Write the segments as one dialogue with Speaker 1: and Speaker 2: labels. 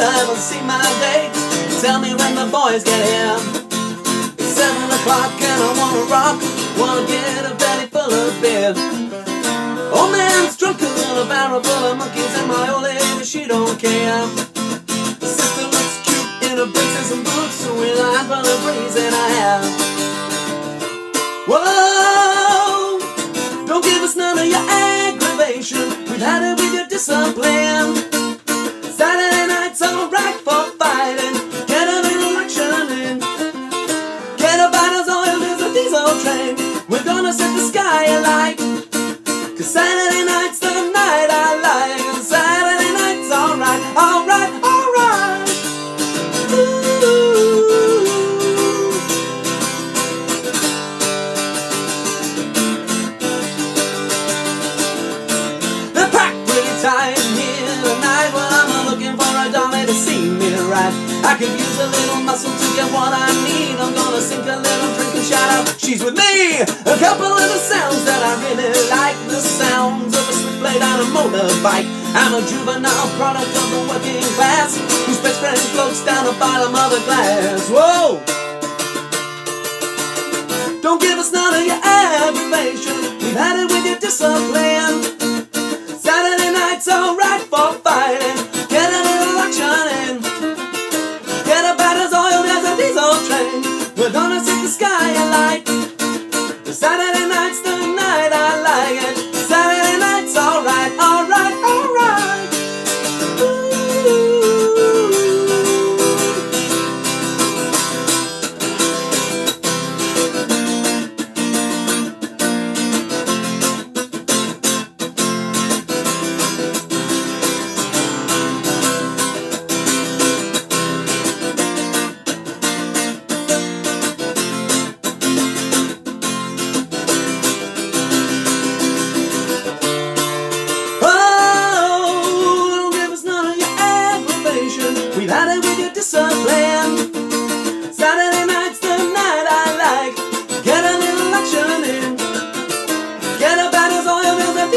Speaker 1: I ever see my day? Tell me when the boys get here. It's seven o'clock and I wanna rock. Wanna get a belly full of beer. Old man's drunker than a barrel full of monkeys, and my old lady, she don't care. Sister looks cute in her braces and boots, with a handful of breeze in her hair. Whoa! Don't give us none of your aggravation. We've had it with your discipline. Alright for fighting. Get a little action in. Get a battle's oil, there's a diesel train. We're gonna set the sky alight. Cause Saturday night's the night I like. And Saturday night's alright, alright, alright. The pack pretty tight could use a little muscle to get what I need. I'm gonna sink a little drink and shout out, she's with me. A couple of the sounds that I really like, the sounds of a switchblade on a motorbike. I'm a juvenile product of the working class, whose best friend floats down the bottom of the glass. Whoa! Don't give us none of your aggravation. We've had it with your discipline. Saturday night's alright for Madonna set the sky alight.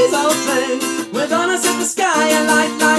Speaker 1: Diesel train. We're gonna set the sky alight, light,